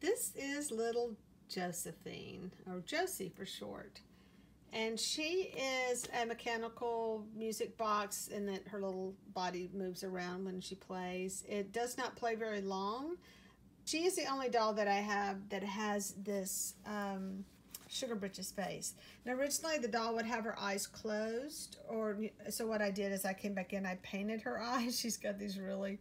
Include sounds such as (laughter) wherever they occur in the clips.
This is little Josephine, or Josie for short. And she is a mechanical music box in that her little body moves around when she plays. It does not play very long. She is the only doll that I have that has this um, Sugar Britches face. Now originally the doll would have her eyes closed or so what I did is I came back in, I painted her (laughs) eyes. She's got these really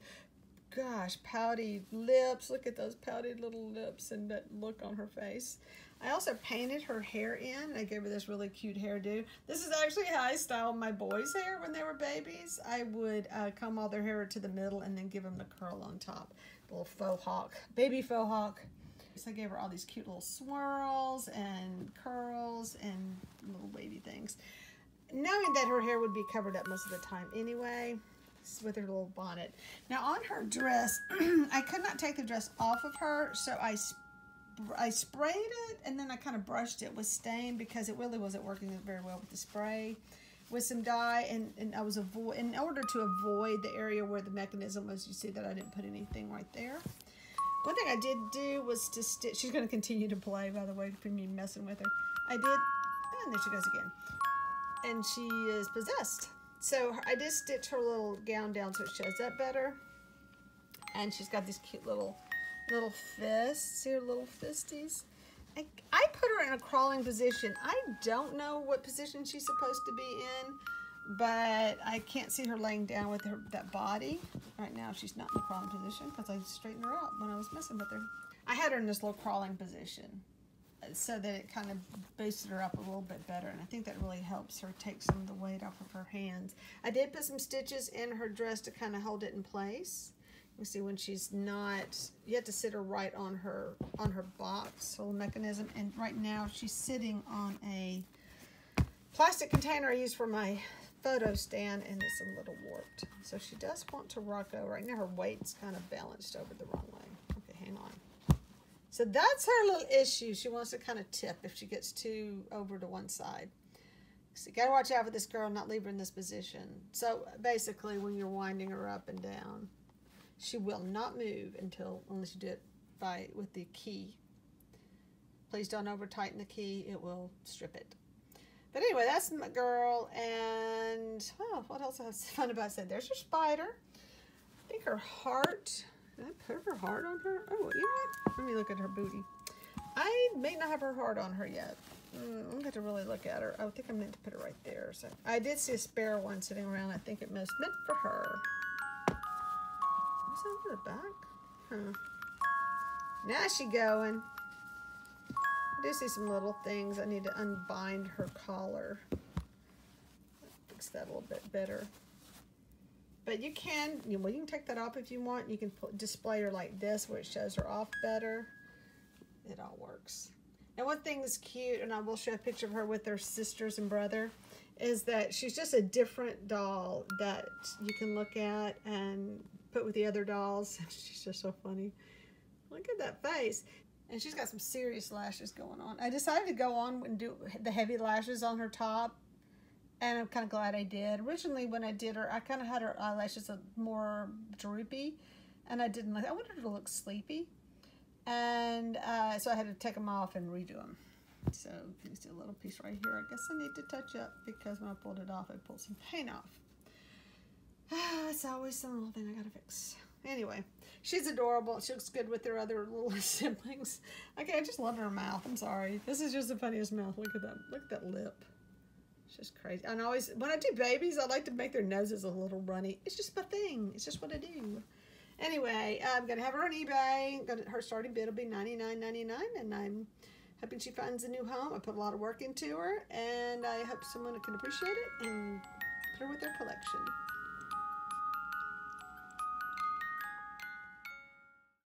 gosh, pouty lips. Look at those pouty little lips and that look on her face. I also painted her hair in. I gave her this really cute hairdo. This is actually how I styled my boys' hair when they were babies. I would uh, comb all their hair to the middle and then give them the curl on top. Little faux hawk, baby faux hawk. So I gave her all these cute little swirls and curls and little wavy things. Knowing that her hair would be covered up most of the time anyway, with her little bonnet. Now on her dress, (clears throat) I could not take the dress off of her, so I I sprayed it and then I kind of brushed it with stain because it really wasn't working very well with the spray with some dye and, and I was avoid in order to avoid the area where the mechanism was you see that I didn't put anything right there. One thing I did do was to stitch she's going to continue to play by the way for me messing with her. I did and there she goes again. And she is possessed so I did stitch her little gown down so it shows up better and she's got these cute little little fists. See her little fisties? I, I put her in a crawling position. I don't know what position she's supposed to be in, but I can't see her laying down with her that body. Right now she's not in a crawling position because I straightened her up when I was messing with her. I had her in this little crawling position so that it kind of boosted her up a little bit better and I think that really helps her take some of the weight off of her hands. I did put some stitches in her dress to kind of hold it in place. You see when she's not, you have to sit her right on her on her box whole mechanism. And right now she's sitting on a plastic container I use for my photo stand and it's a little warped. So she does want to rock over. Right now her weight's kind of balanced over the wrong way. Okay, hang on. So that's her little issue. She wants to kind of tip if she gets too over to one side. So you gotta watch out for this girl, not leave her in this position. So basically when you're winding her up and down, she will not move until, unless you do it by, with the key. Please don't over tighten the key, it will strip it. But anyway, that's my girl, and oh, what else I have (laughs) fun about said? There's her spider. I think her heart, did I put her heart on her? Oh, you know what? Let me look at her booty. I may not have her heart on her yet. Mm, I'm going to really look at her. I think I meant to put it right there. So I did see a spare one sitting around. I think it must meant for her over the back? Huh. Now she going. I do see some little things. I need to unbind her collar. Fix that a little bit better. But you can, you, well, you can take that off if you want. You can put, display her like this where it shows her off better. It all works. And one thing that's cute, and I will show a picture of her with her sisters and brother, is that she's just a different doll that you can look at and put with the other dolls. (laughs) she's just so funny. Look at that face. And she's got some serious lashes going on. I decided to go on and do the heavy lashes on her top. And I'm kind of glad I did. Originally, when I did her, I kind of had her eyelashes more droopy. And I didn't like I wanted her to look sleepy. And uh, so I had to take them off and redo them. So you see a little piece right here. I guess I need to touch up because when I pulled it off, I pulled some paint off. (sighs) it's always some little thing I gotta fix. Anyway, she's adorable. She looks good with her other little (laughs) siblings. Okay, I just love her mouth. I'm sorry. This is just the funniest mouth. Look at that. Look at that lip. It's just crazy. And always, when I do babies, I like to make their noses a little runny. It's just my thing. It's just what I do. Anyway, I'm going to have her on eBay. Gonna, her starting bid will be $99.99, and I'm hoping she finds a new home. I put a lot of work into her, and I hope someone can appreciate it and put her with their collection.